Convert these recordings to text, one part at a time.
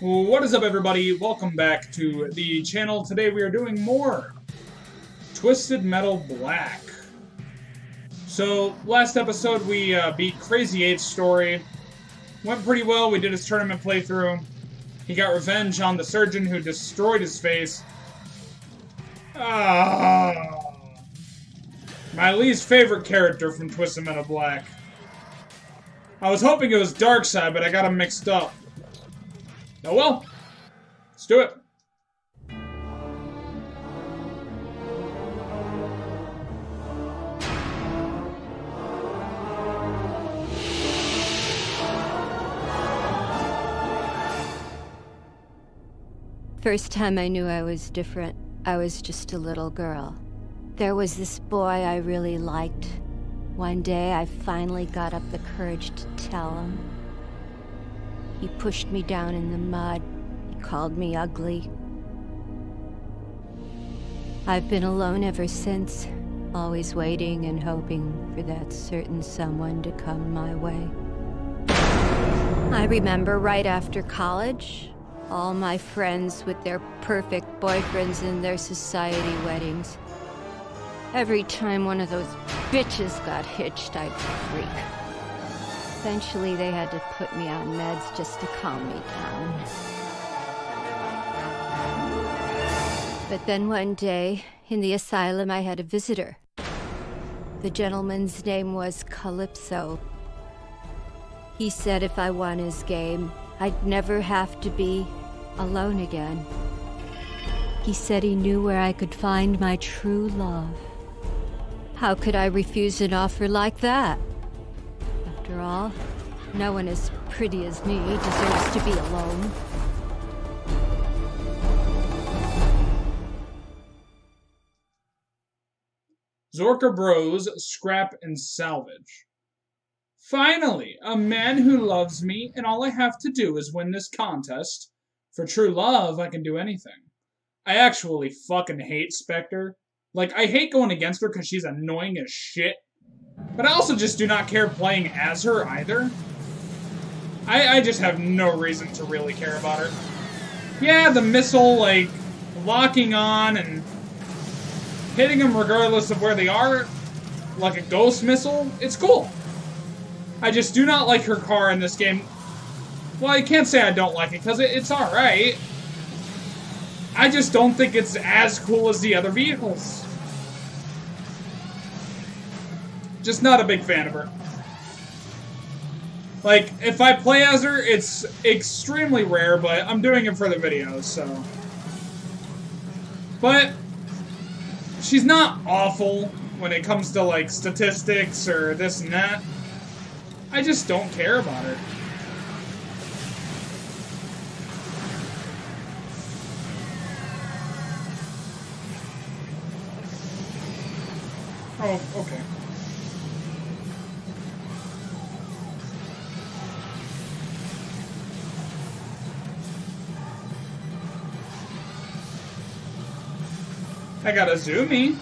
What is up, everybody? Welcome back to the channel. Today we are doing more Twisted Metal Black. So, last episode we uh, beat Crazy Eight's story. Went pretty well. We did his tournament playthrough. He got revenge on the surgeon who destroyed his face. Ah, my least favorite character from Twisted Metal Black. I was hoping it was Darkside, but I got him mixed up. Oh well. Let's do it. First time I knew I was different, I was just a little girl. There was this boy I really liked. One day I finally got up the courage to tell him. He pushed me down in the mud. He called me ugly. I've been alone ever since, always waiting and hoping for that certain someone to come my way. I remember right after college, all my friends with their perfect boyfriends and their society weddings. Every time one of those bitches got hitched, I'd freak. Eventually, they had to put me on meds just to calm me down. But then one day, in the asylum, I had a visitor. The gentleman's name was Calypso. He said if I won his game, I'd never have to be alone again. He said he knew where I could find my true love. How could I refuse an offer like that? After all, no one as pretty as me deserves to be alone. Zorka Bros, Scrap and Salvage. Finally, a man who loves me, and all I have to do is win this contest. For true love, I can do anything. I actually fucking hate Spectre. Like, I hate going against her because she's annoying as shit. But I also just do not care playing as her either. I, I just have no reason to really care about her. Yeah, the missile, like, locking on and hitting them regardless of where they are, like a ghost missile, it's cool. I just do not like her car in this game. Well, I can't say I don't like it, because it, it's alright. I just don't think it's as cool as the other vehicles. Just not a big fan of her. Like, if I play as her, it's extremely rare, but I'm doing it for the videos, so... But, she's not awful when it comes to, like, statistics or this and that. I just don't care about her. Oh, okay. I got a zoomie.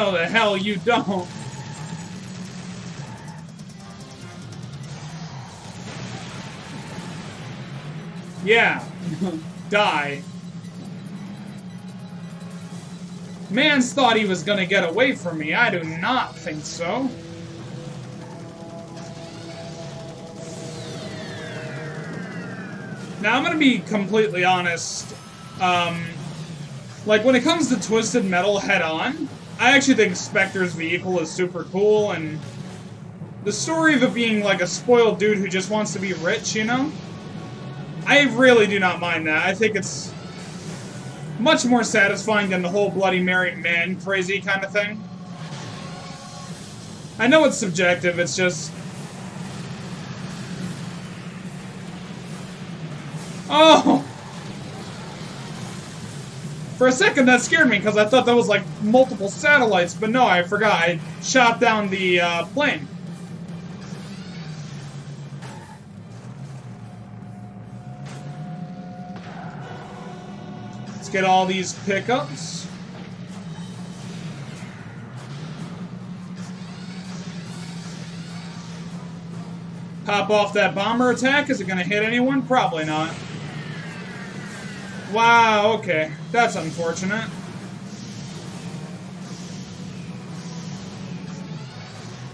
No, the hell you don't. Yeah. Die. Mans thought he was gonna get away from me. I do not think so. Now, I'm gonna be completely honest. Um, Like, when it comes to Twisted Metal head on, I actually think Spectre's vehicle is super cool, and the story of it being like a spoiled dude who just wants to be rich, you know? I really do not mind that. I think it's much more satisfying than the whole Bloody Mary man crazy kind of thing. I know it's subjective, it's just... Oh! For a second, that scared me, because I thought that was, like, multiple satellites, but no, I forgot. I shot down the uh, plane. Let's get all these pickups. Pop off that bomber attack. Is it going to hit anyone? Probably not. Wow, okay. That's unfortunate.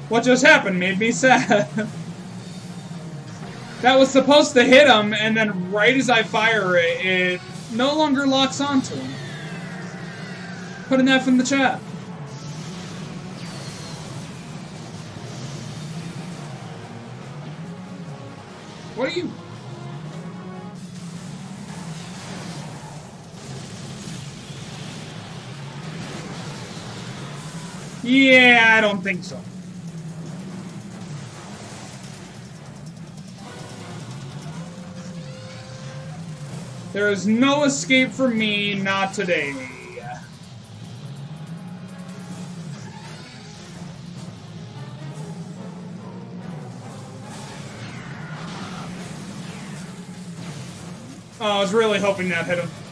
What just happened made me sad. that was supposed to hit him, and then right as I fire it, it no longer locks onto him. Put an F in the chat. What are you... Yeah, I don't think so. There is no escape for me, not today. Oh, I was really hoping that hit him.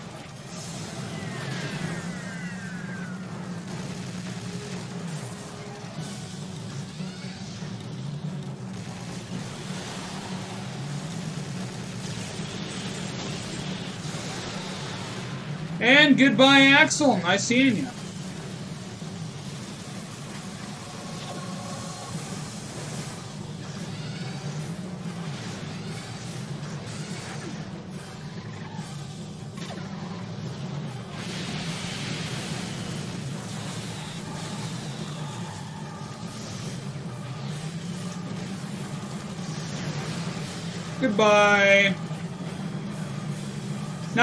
Goodbye, Axel. Nice seeing you.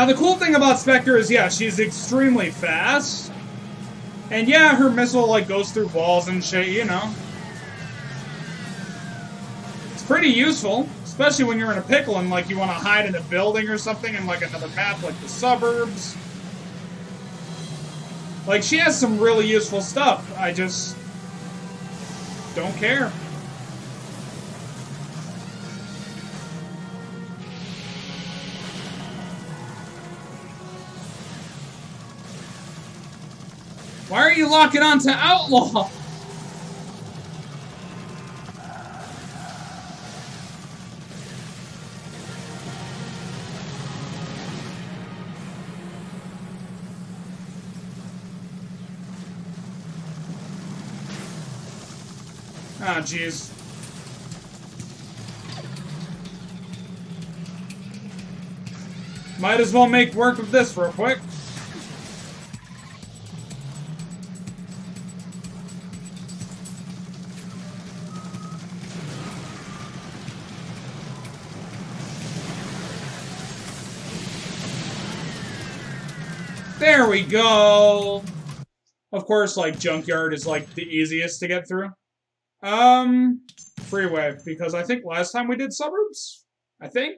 Now, the cool thing about Spectre is, yeah, she's extremely fast. And yeah, her missile, like, goes through walls and shit, you know. It's pretty useful, especially when you're in a pickle and, like, you want to hide in a building or something in, like, another map, like the suburbs. Like, she has some really useful stuff. I just don't care. Why it you locking on to Outlaw? Ah, oh, jeez. Might as well make work of this real quick. We go. Of course, like, Junkyard is, like, the easiest to get through. Um, Freeway, because I think last time we did Suburbs? I think?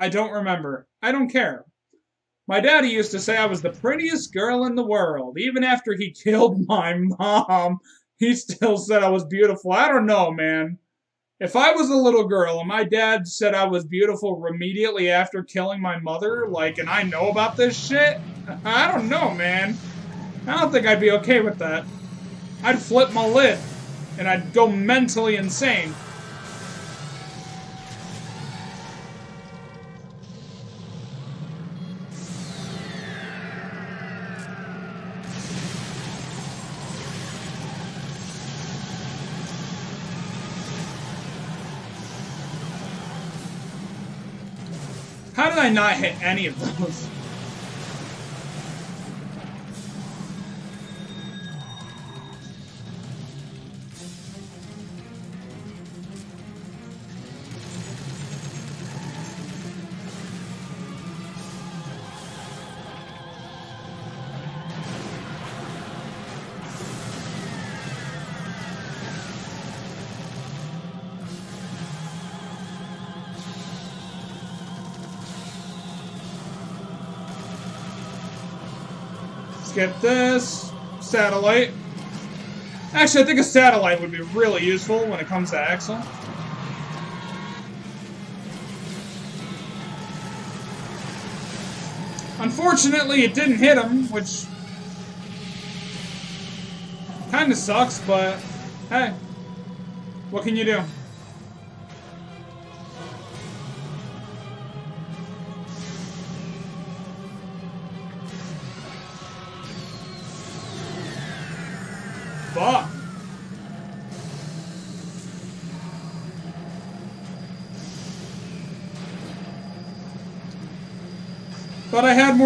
I don't remember. I don't care. My daddy used to say I was the prettiest girl in the world. Even after he killed my mom, he still said I was beautiful. I don't know, man. If I was a little girl and my dad said I was beautiful immediately after killing my mother, like, and I know about this shit, I don't know, man. I don't think I'd be okay with that. I'd flip my lid, and I'd go mentally insane. I not hit any of those? Skip this. Satellite. Actually, I think a satellite would be really useful when it comes to Axel. Unfortunately, it didn't hit him, which kind of sucks, but hey, what can you do?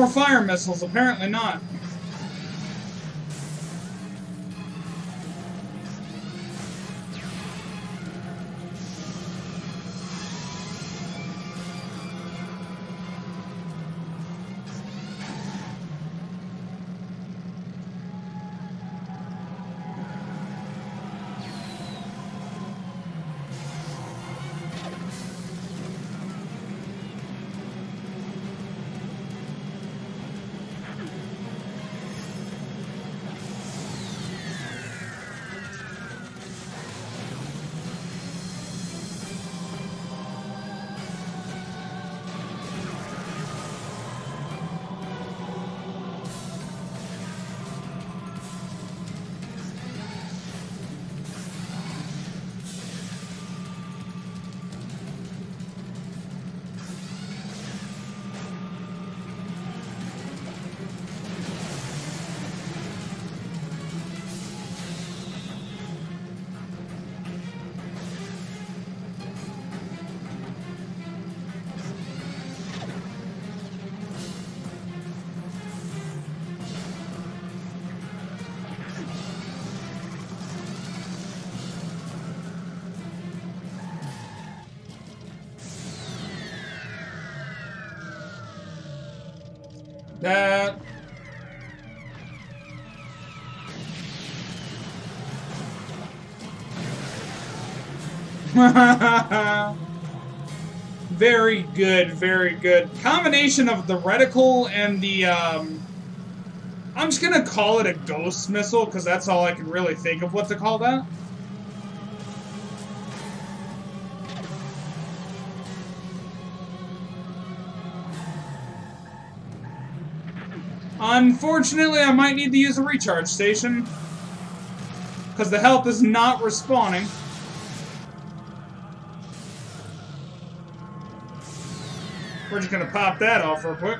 More fire missiles, apparently not. very good, very good. Combination of the reticle and the, um, I'm just gonna call it a ghost missile, because that's all I can really think of what to call that. Unfortunately, I might need to use a recharge station. Because the health is not respawning. Just to pop that off real quick.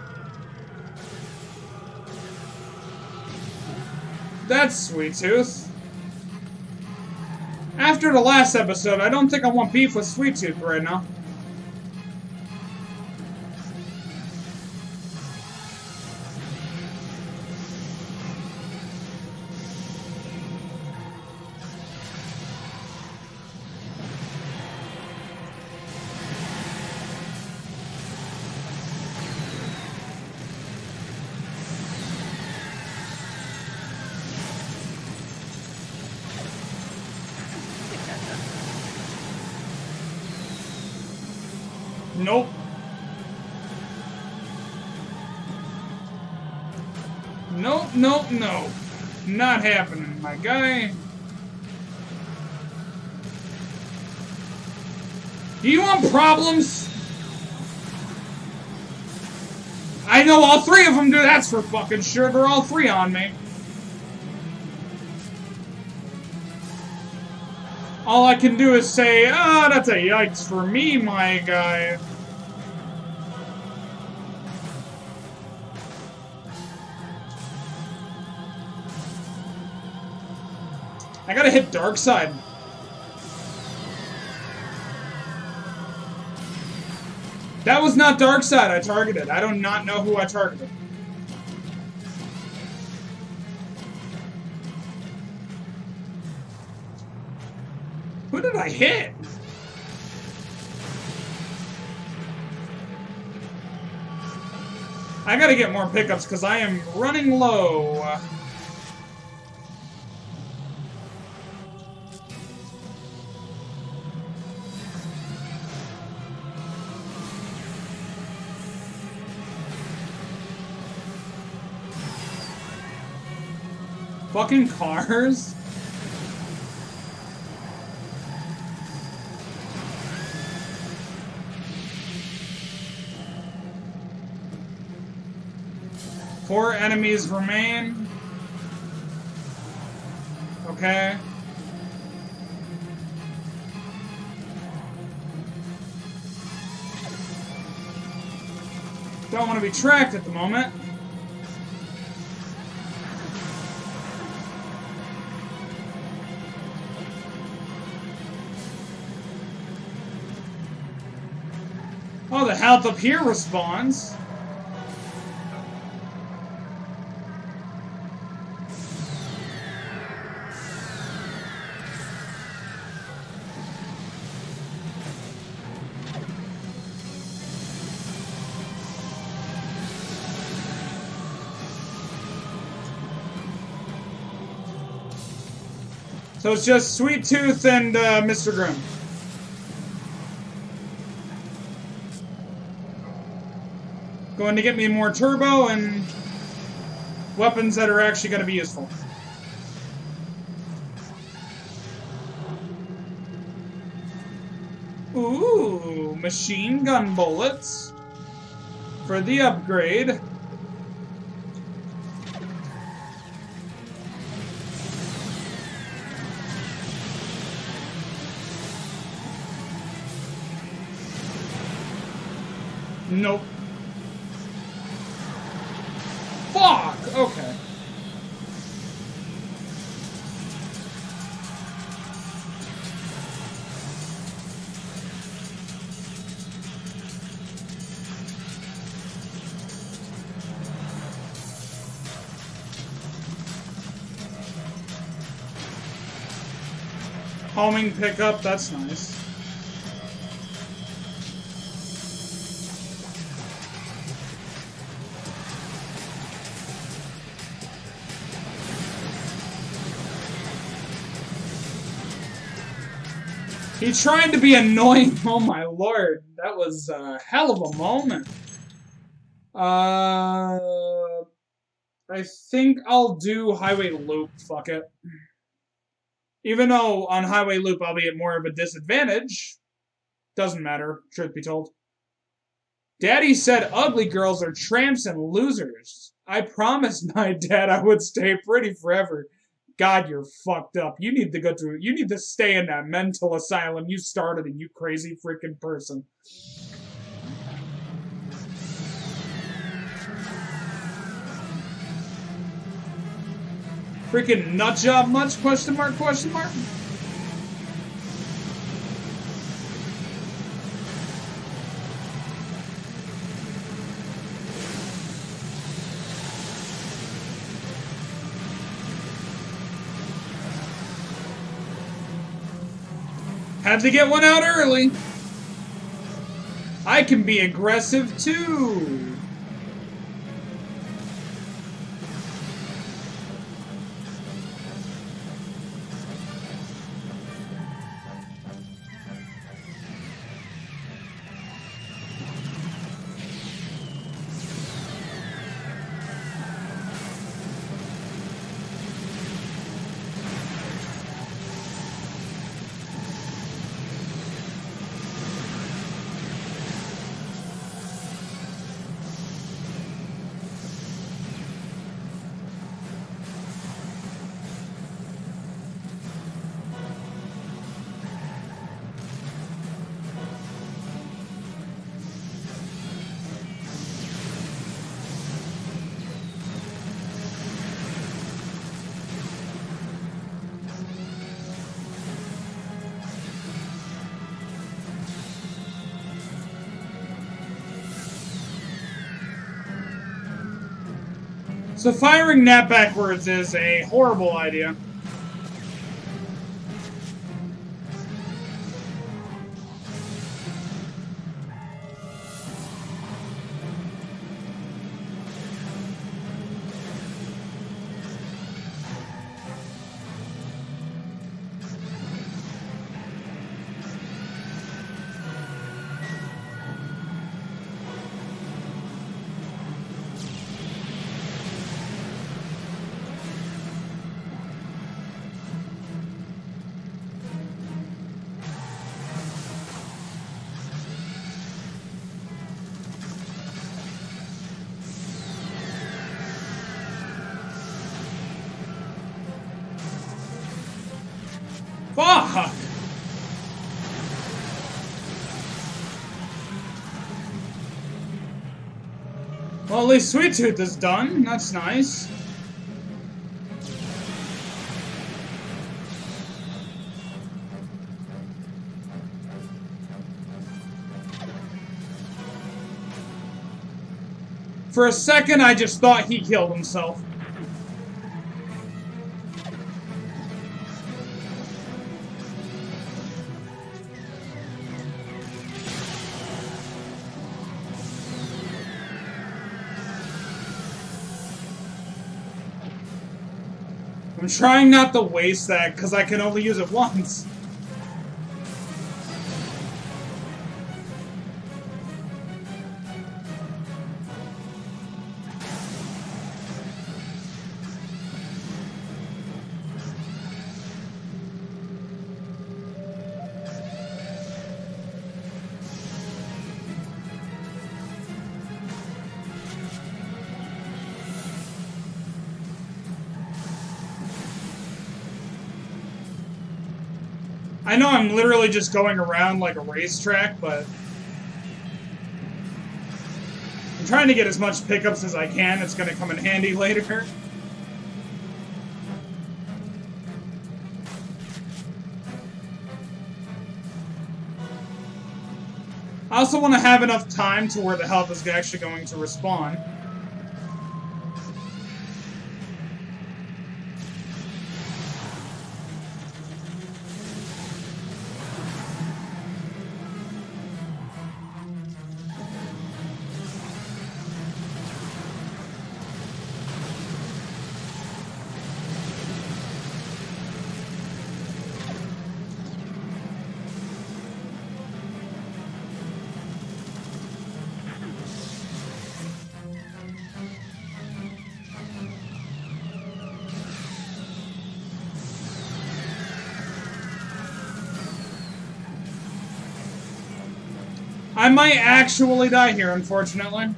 That's Sweet Tooth. After the last episode, I don't think I want beef with Sweet Tooth right now. Nope. Nope, nope, nope. Not happening, my guy. Do you want problems? I know all three of them do, that's for fucking sure. They're all three on me. All I can do is say, ah, oh, that's a yikes for me, my guy. Hit Darkside. That was not Darkside I targeted. I do not know who I targeted. Who did I hit? I gotta get more pickups because I am running low. Fucking cars? Four enemies remain. Okay. Don't want to be tracked at the moment. Health up here responds. So it's just Sweet Tooth and uh, Mr. Grimm. Going to get me more turbo and weapons that are actually going to be useful. Ooh, machine gun bullets for the upgrade. Nope. Fuck! Okay. Homing pickup, that's nice. He tried to be annoying. Oh my lord, that was a hell of a moment. Uh, I think I'll do Highway Loop. Fuck it. Even though on Highway Loop I'll be at more of a disadvantage, doesn't matter, truth be told. Daddy said ugly girls are tramps and losers. I promised my dad I would stay pretty forever. God, you're fucked up. You need to go through, you need to stay in that mental asylum you started in, you crazy freaking person. Freaking nut job much? Question mark, question mark? Had to get one out early. I can be aggressive too. So firing that backwards is a horrible idea. Least Sweet Tooth is done. That's nice. For a second, I just thought he killed himself. Trying not to waste that because I can only use it once. Just going around like a racetrack, but... I'm trying to get as much pickups as I can. It's going to come in handy later. I also want to have enough time to where the health is actually going to respawn. Might actually die here, unfortunately.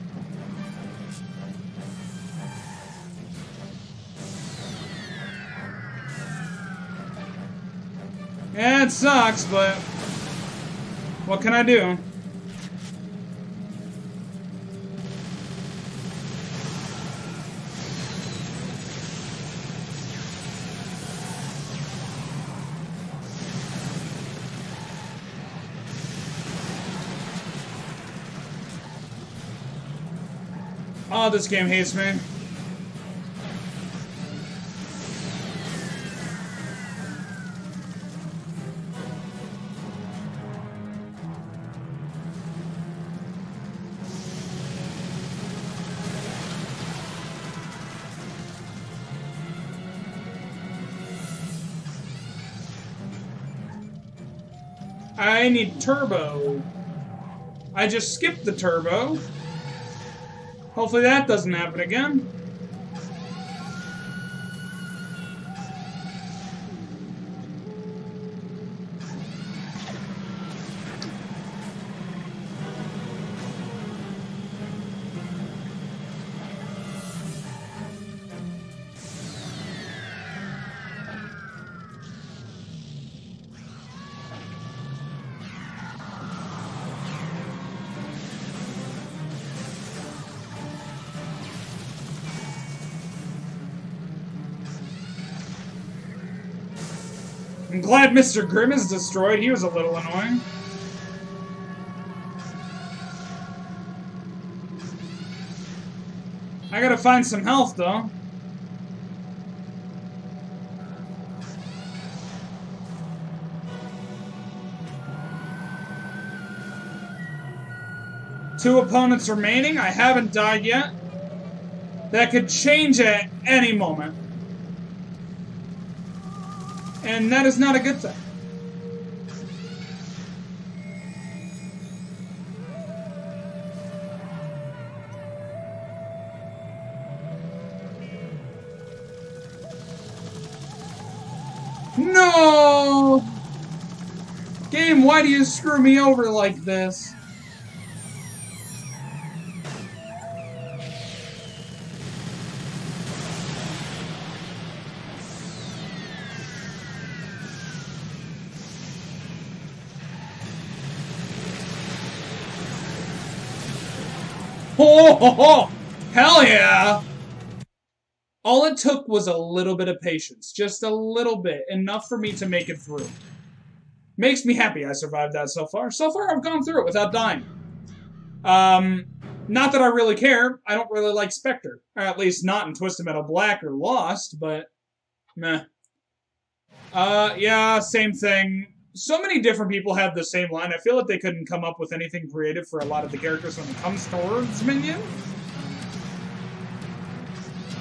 Yeah, it sucks, but what can I do? This game hates me. I need turbo. I just skipped the turbo. Hopefully that doesn't happen again. Glad Mr. Grimm is destroyed. He was a little annoying. I gotta find some health, though. Two opponents remaining. I haven't died yet. That could change at any moment. And that is not a good thing. No! Game, why do you screw me over like this? Oh, ho, ho. hell yeah! All it took was a little bit of patience. Just a little bit. Enough for me to make it through. Makes me happy I survived that so far. So far, I've gone through it without dying. Um, not that I really care. I don't really like Spectre. Or at least not in Twisted Metal Black or Lost, but meh. Uh, yeah, same thing. So many different people have the same line. I feel like they couldn't come up with anything creative for a lot of the characters when it comes towards Minion.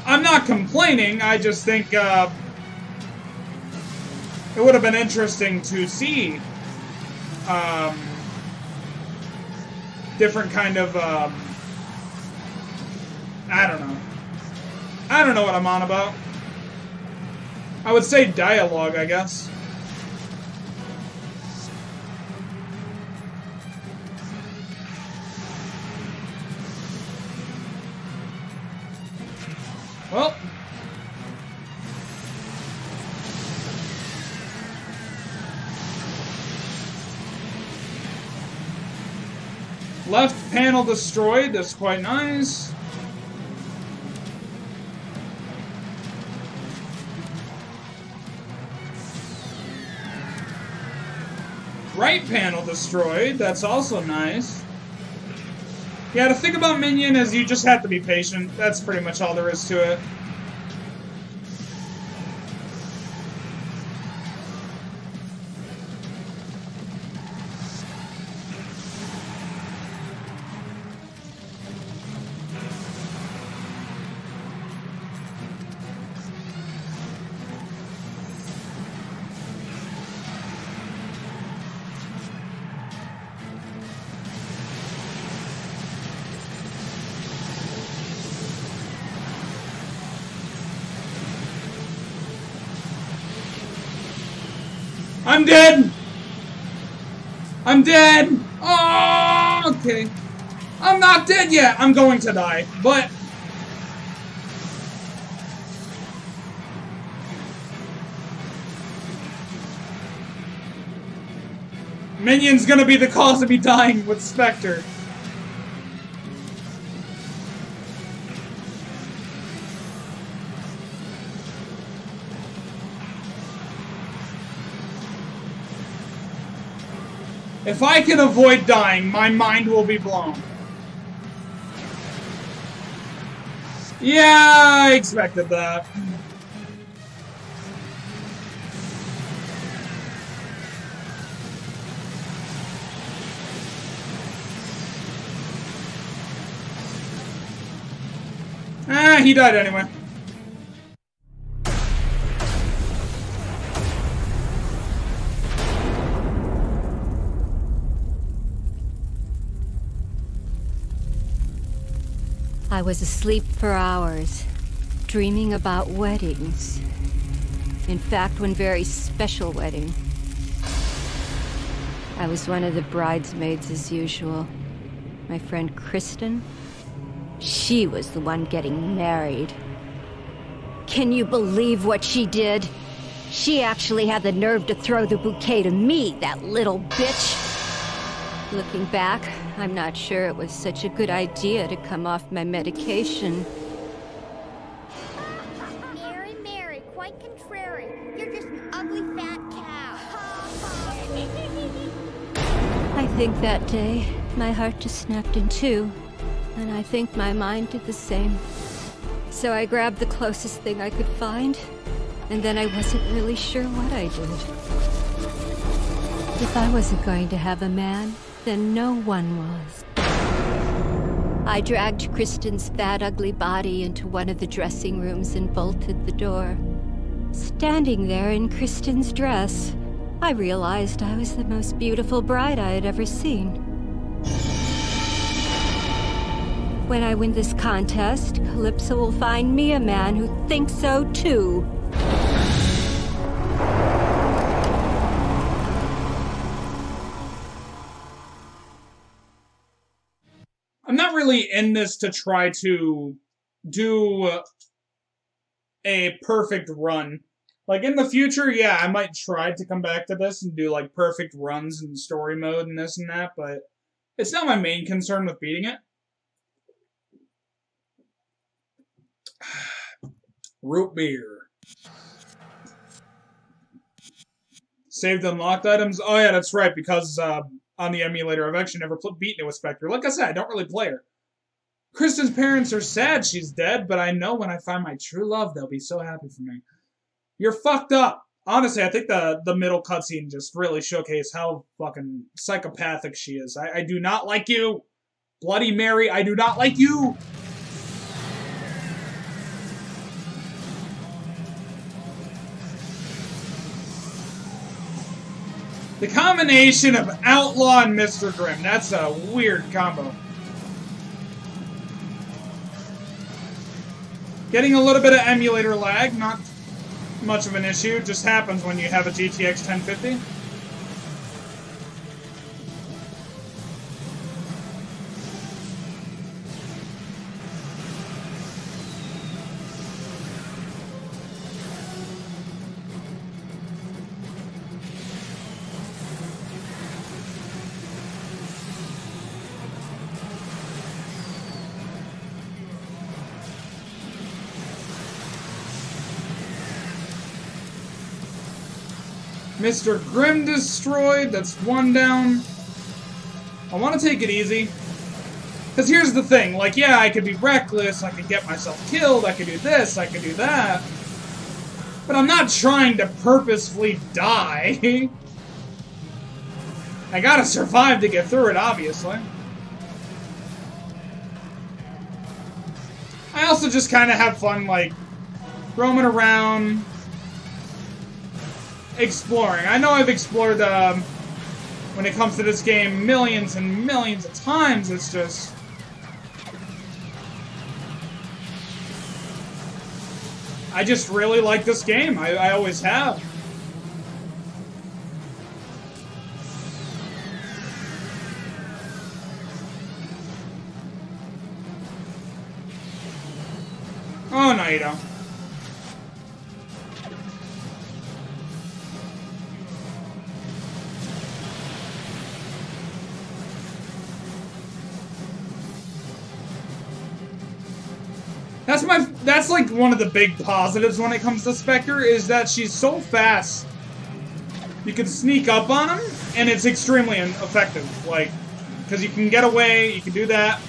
I'm not complaining. I just think uh, it would have been interesting to see um, different kind of. Um, I don't know. I don't know what I'm on about. I would say dialogue, I guess. Well. Left panel destroyed, that's quite nice. Right panel destroyed, that's also nice. Yeah, to think about Minion is you just have to be patient. That's pretty much all there is to it. Dead! I'm dead! Oh, okay. I'm not dead yet! I'm going to die, but... Minion's gonna be the cause of me dying with Spectre. If I can avoid dying, my mind will be blown. Yeah, I expected that. Ah, he died anyway. I was asleep for hours, dreaming about weddings. In fact, one very special wedding. I was one of the bridesmaids as usual. My friend Kristen, she was the one getting married. Can you believe what she did? She actually had the nerve to throw the bouquet to me, that little bitch. Looking back, I'm not sure it was such a good idea to come off my medication. Mary, Mary, quite contrary. You're just an ugly fat cow. I think that day, my heart just snapped in two, and I think my mind did the same. So I grabbed the closest thing I could find, and then I wasn't really sure what I did. If I wasn't going to have a man, then no one was. I dragged Kristen's fat, ugly body into one of the dressing rooms and bolted the door. Standing there in Kristen's dress, I realized I was the most beautiful bride I had ever seen. When I win this contest, Calypso will find me a man who thinks so too. In this to try to do a perfect run. Like in the future, yeah, I might try to come back to this and do like perfect runs in story mode and this and that, but it's not my main concern with beating it. Root beer. Saved unlocked items. Oh yeah, that's right. Because uh, on the emulator, I've actually never beaten it with Spectre. Like I said, I don't really play her. Kristen's parents are sad she's dead, but I know when I find my true love, they'll be so happy for me. You're fucked up. Honestly, I think the the middle cutscene just really showcased how fucking psychopathic she is. I, I do not like you, Bloody Mary. I do not like you. The combination of Outlaw and Mr. Grimm, that's a weird combo. Getting a little bit of emulator lag, not much of an issue, just happens when you have a GTX 1050. Mr. Grimm destroyed. That's one down. I want to take it easy. Because here's the thing. Like, yeah, I could be reckless. I could get myself killed. I could do this. I could do that. But I'm not trying to purposefully die. I gotta survive to get through it, obviously. I also just kind of have fun, like, roaming around, exploring. I know I've explored, um, when it comes to this game, millions and millions of times. It's just... I just really like this game. I, I always have. Oh, no, you don't. Like one of the big positives when it comes to Spectre is that she's so fast. You can sneak up on him, and it's extremely effective. Like, because you can get away, you can do that.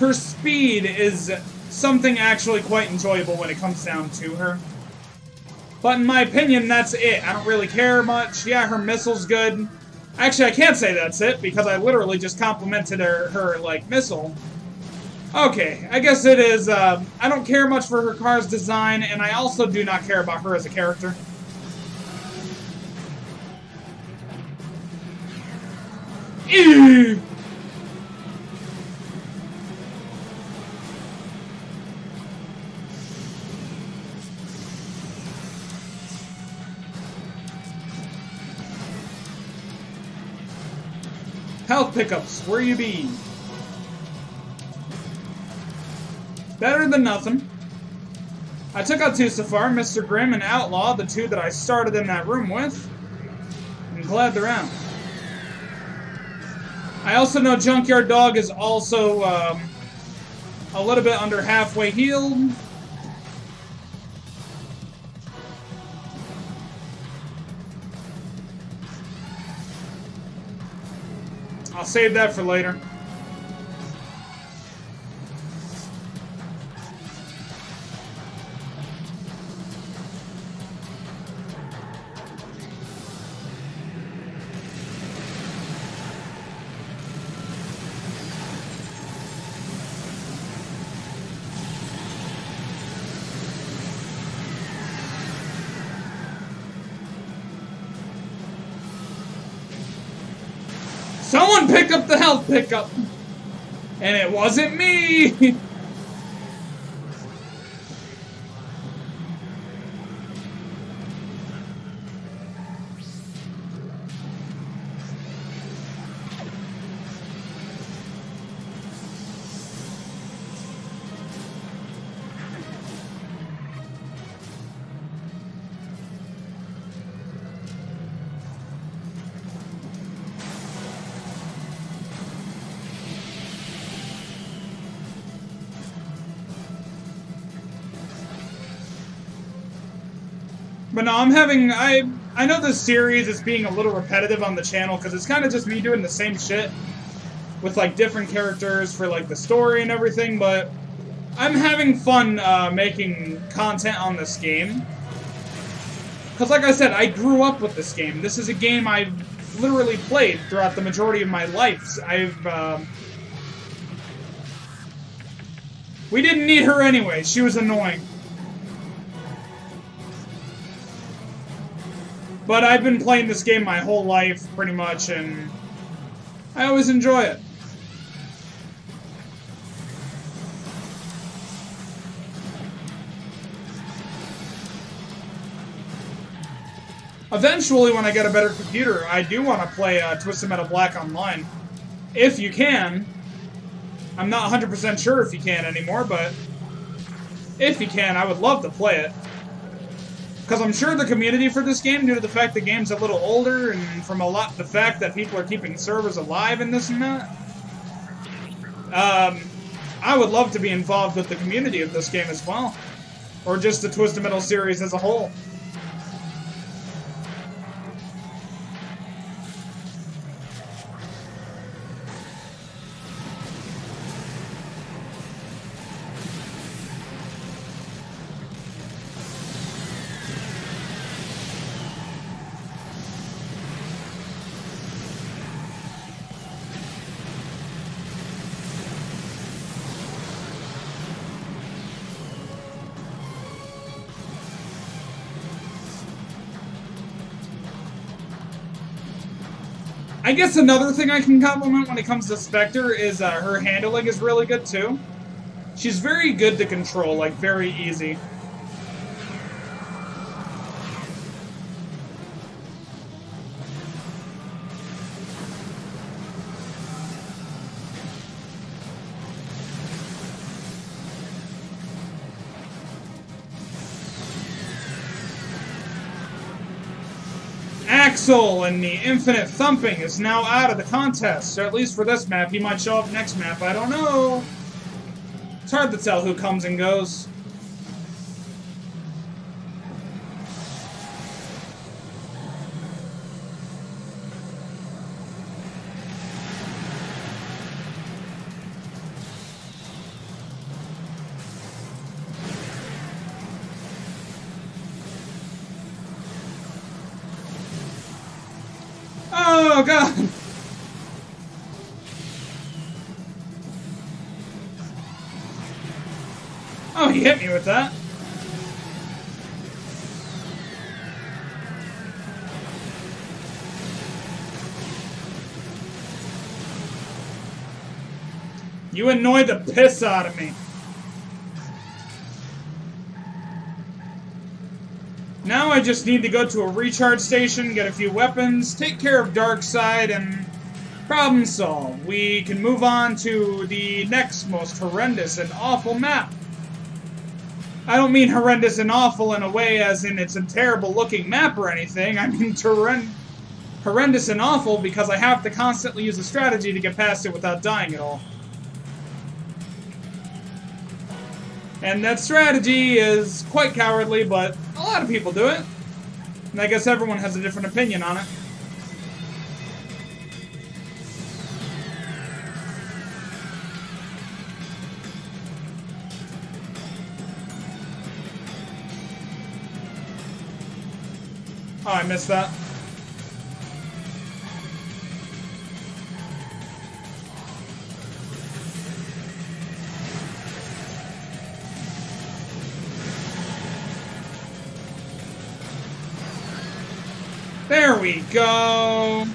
Her speed is something actually quite enjoyable when it comes down to her. But in my opinion, that's it. I don't really care much. Yeah, her missile's good. Actually, I can't say that's it, because I literally just complimented her, her like, missile. Okay, I guess it is, uh, I don't care much for her car's design, and I also do not care about her as a character. Health pickups, where you be? Better than nothing. I took out two so far, Mr. Grimm and Outlaw, the two that I started in that room with. I'm glad they're out. I also know Junkyard Dog is also um, a little bit under halfway healed. I'll save that for later. Up the health pickup! And it wasn't me! I'm having I I know this series is being a little repetitive on the channel because it's kind of just me doing the same shit with like different characters for like the story and everything. But I'm having fun uh, making content on this game because, like I said, I grew up with this game. This is a game I've literally played throughout the majority of my life. I've um, we didn't need her anyway. She was annoying. But I've been playing this game my whole life, pretty much, and I always enjoy it. Eventually, when I get a better computer, I do want to play uh, Twisted Metal Black online. If you can. I'm not 100% sure if you can anymore, but if you can, I would love to play it. Because I'm sure the community for this game, due to the fact the game's a little older, and from a lot the fact that people are keeping servers alive and this and that, um, I would love to be involved with the community of this game as well. Or just the Twisted Metal series as a whole. I guess another thing I can compliment when it comes to Spectre is uh, her handling is really good too. She's very good to control, like very easy. Axel and the infinite thumping is now out of the contest, or at least for this map. He might show up next map, I don't know. It's hard to tell who comes and goes. You annoy the piss out of me. Now I just need to go to a recharge station, get a few weapons, take care of Darkside, and problem solved. We can move on to the next most horrendous and awful map. I don't mean horrendous and awful in a way as in it's a terrible looking map or anything. I mean horrendous and awful because I have to constantly use a strategy to get past it without dying at all. And that strategy is quite cowardly, but a lot of people do it. And I guess everyone has a different opinion on it. Oh, I missed that. Go.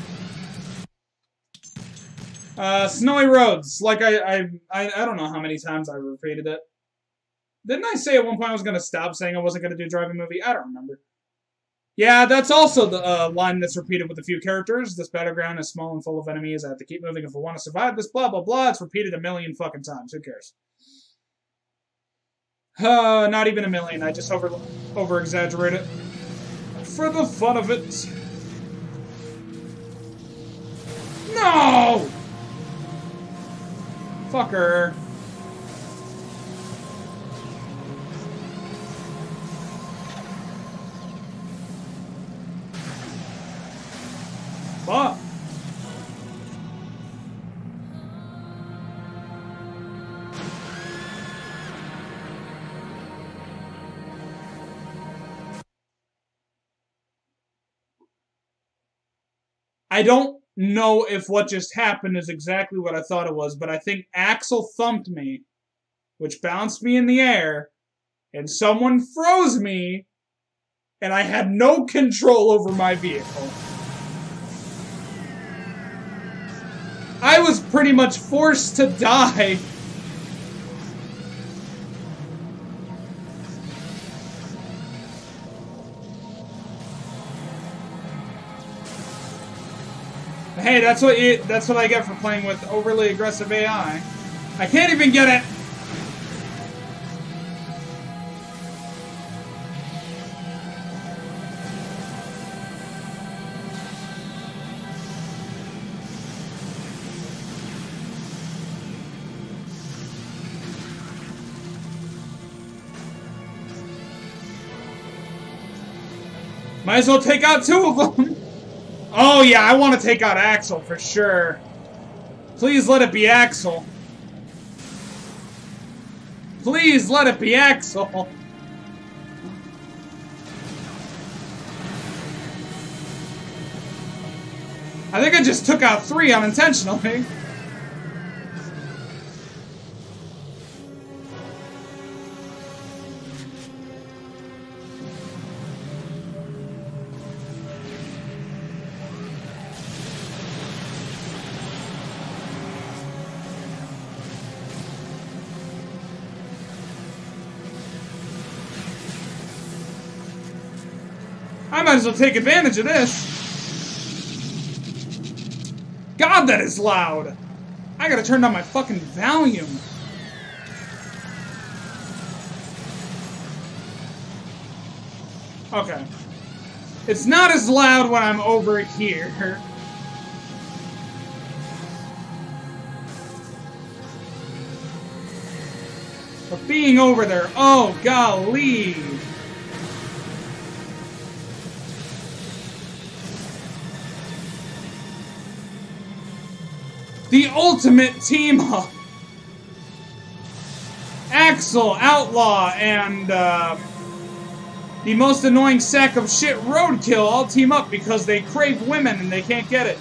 Uh, snowy roads. Like I, I, I, don't know how many times I repeated it. Didn't I say at one point I was going to stop saying I wasn't going to do a driving movie? I don't remember. Yeah, that's also the uh, line that's repeated with a few characters. This battleground is small and full of enemies. I have to keep moving if I want to survive this. Blah blah blah. It's repeated a million fucking times. Who cares? Uh, not even a million. I just over over exaggerate it for the fun of it. No! Fucker. Fuck. I don't know if what just happened is exactly what I thought it was, but I think Axel thumped me, which bounced me in the air, and someone froze me, and I had no control over my vehicle. I was pretty much forced to die. Hey, that's what you, that's what I get for playing with overly aggressive AI. I can't even get it. Might as well take out two of them. Oh yeah, I want to take out Axel for sure. Please let it be Axel. Please let it be Axel. I think I just took out three unintentionally. I might as well take advantage of this. God, that is loud. I gotta turn down my fucking volume. Okay. It's not as loud when I'm over here. But being over there, oh golly. Ultimate team up. Axel, Outlaw, and uh, the most annoying sack of shit, Roadkill, all team up because they crave women and they can't get it.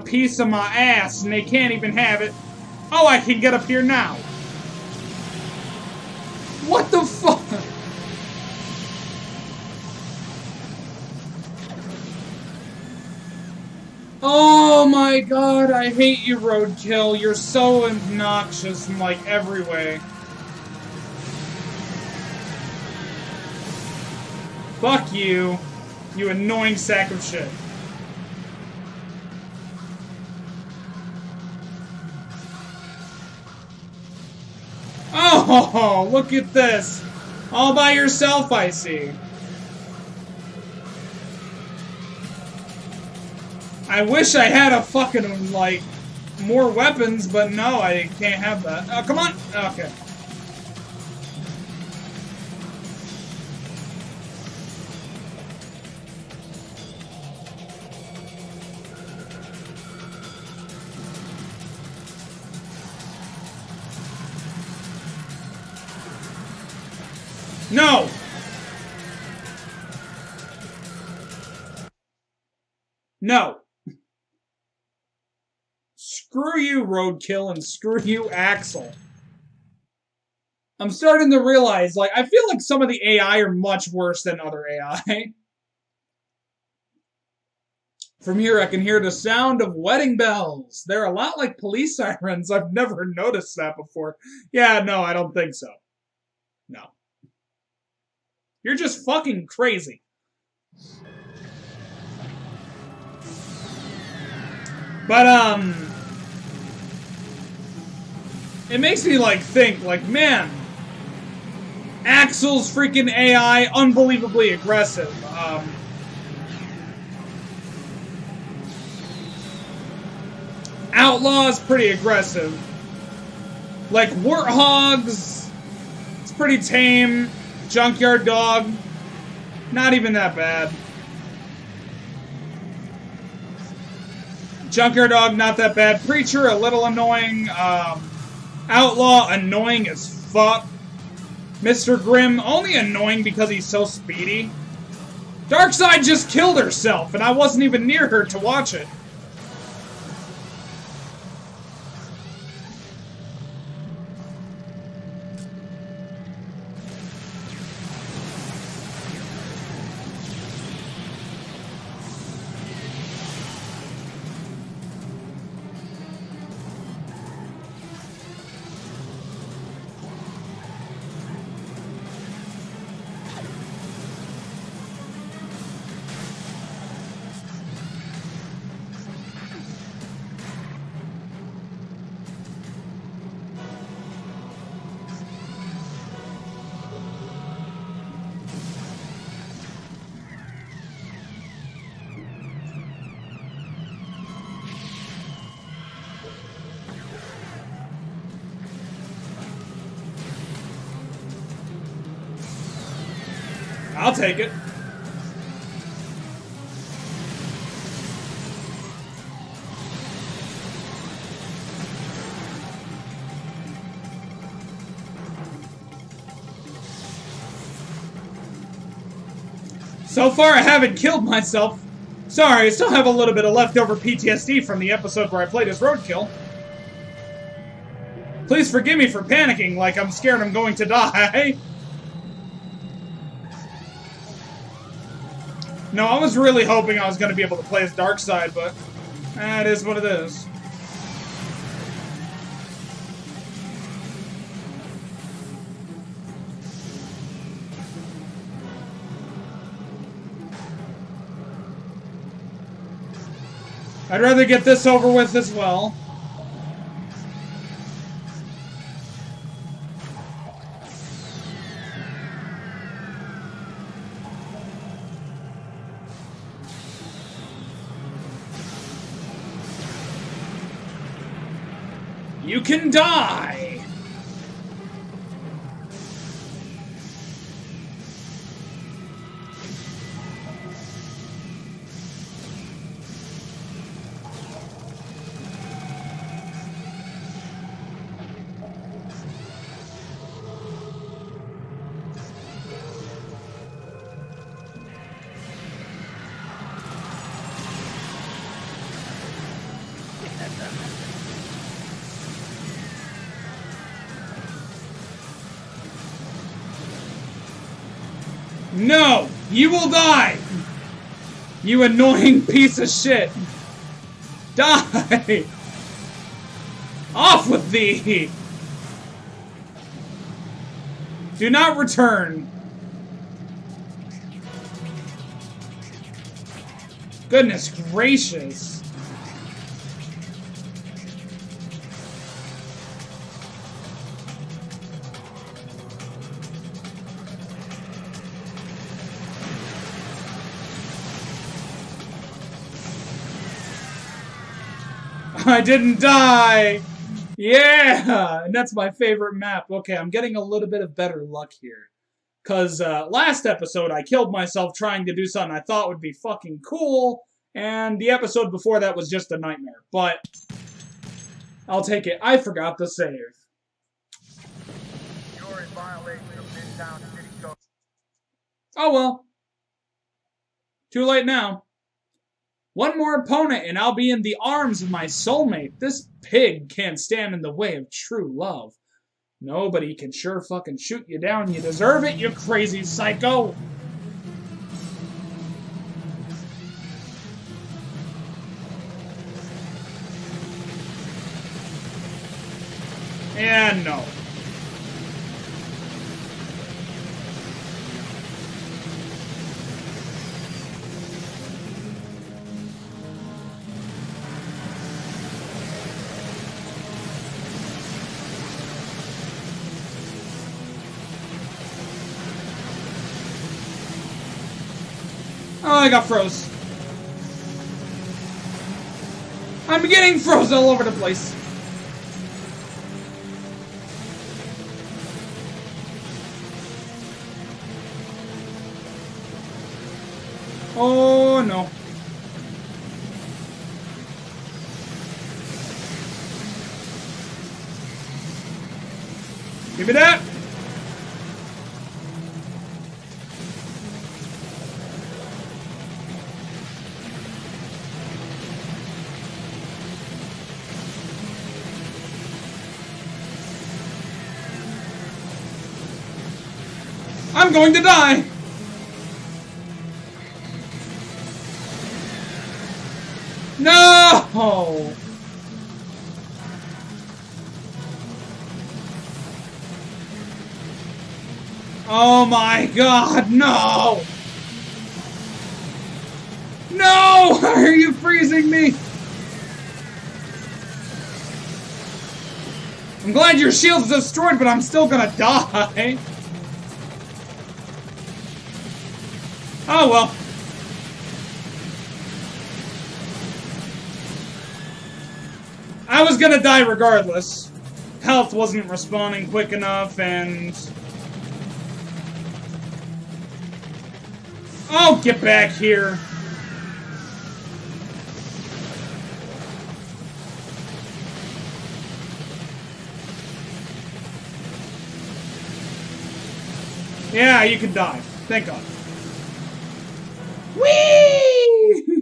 A piece of my ass and they can't even have it. Oh, I can get up here now. What the fuck? Oh my god, I hate you, Roadkill. You're so obnoxious in like every way. Fuck you, you annoying sack of shit. Oh, look at this. All by yourself, I see. I wish I had a fucking, like, more weapons, but no, I can't have that. Oh, come on! Okay. No! No! Screw you, Roadkill, and screw you, Axel. I'm starting to realize, like, I feel like some of the AI are much worse than other AI. From here, I can hear the sound of wedding bells. They're a lot like police sirens. I've never noticed that before. Yeah, no, I don't think so. No. You're just fucking crazy. But, um... It makes me, like, think, like, man... Axel's freaking AI, unbelievably aggressive. Um... Outlaw's pretty aggressive. Like, Warthogs... It's pretty tame. Junkyard Dog... Not even that bad. Junkyard Dog, not that bad. Preacher, a little annoying. Um, Outlaw, annoying as fuck. Mr. Grimm, only annoying because he's so speedy. Darkside just killed herself, and I wasn't even near her to watch it. Take it. So far, I haven't killed myself. Sorry, I still have a little bit of leftover PTSD from the episode where I played as Roadkill. Please forgive me for panicking like I'm scared I'm going to die. No, I was really hoping I was going to be able to play as Darkside, but eh, that is what it is. I'd rather get this over with as well. Can die! You will die! You annoying piece of shit! Die! Off with thee! Do not return. Goodness gracious. I didn't die! Yeah! And that's my favorite map. Okay, I'm getting a little bit of better luck here. Because uh, last episode, I killed myself trying to do something I thought would be fucking cool, and the episode before that was just a nightmare. But I'll take it. I forgot to save. You're in violation of Midtown City Code. Oh well. Too late now. One more opponent, and I'll be in the arms of my soulmate. This pig can't stand in the way of true love. Nobody can sure fucking shoot you down. You deserve it, you crazy psycho! And no. I got froze. I'm getting froze all over the place. Oh no. Give me that. I'm going to die. No! Oh my god, no! No! Why are you freezing me? I'm glad your shield's destroyed, but I'm still gonna die. Oh well. I was gonna die regardless. Health wasn't responding quick enough, and... Oh, get back here! Yeah, you can die. Thank God.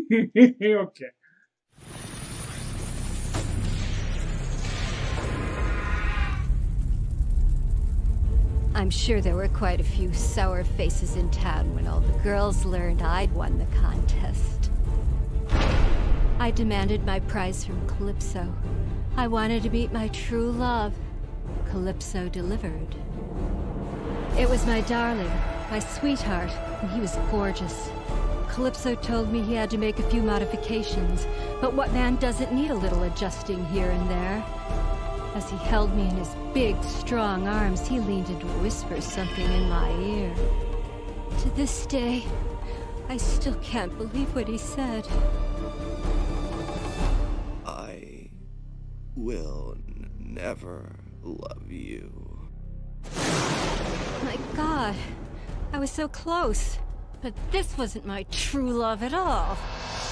okay. I'm sure there were quite a few sour faces in town when all the girls learned I'd won the contest. I demanded my prize from Calypso. I wanted to meet my true love. Calypso delivered. It was my darling, my sweetheart, and he was gorgeous. Calypso told me he had to make a few modifications, but what man doesn't need a little adjusting here and there? As he held me in his big, strong arms, he leaned in to whisper something in my ear. To this day, I still can't believe what he said. I will never love you. My god, I was so close. But this wasn't my true love at all.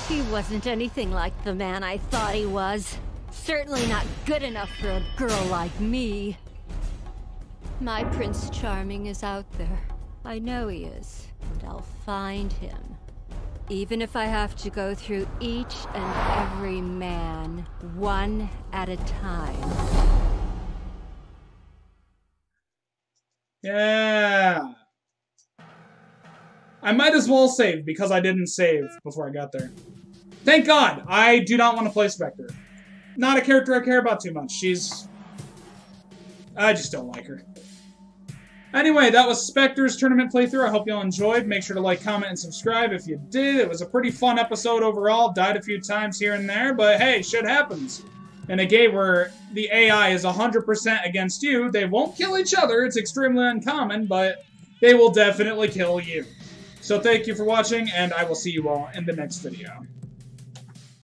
He wasn't anything like the man I thought he was. Certainly not good enough for a girl like me. My Prince Charming is out there. I know he is, and I'll find him. Even if I have to go through each and every man, one at a time. Yeah. I might as well save because I didn't save before I got there. Thank God! I do not want to play Spectre. Not a character I care about too much. She's... I just don't like her. Anyway, that was Spectre's tournament playthrough. I hope y'all enjoyed. Make sure to like, comment, and subscribe if you did. It was a pretty fun episode overall. Died a few times here and there, but hey, shit happens. In a game where the AI is 100% against you, they won't kill each other. It's extremely uncommon, but they will definitely kill you. So thank you for watching, and I will see you all in the next video.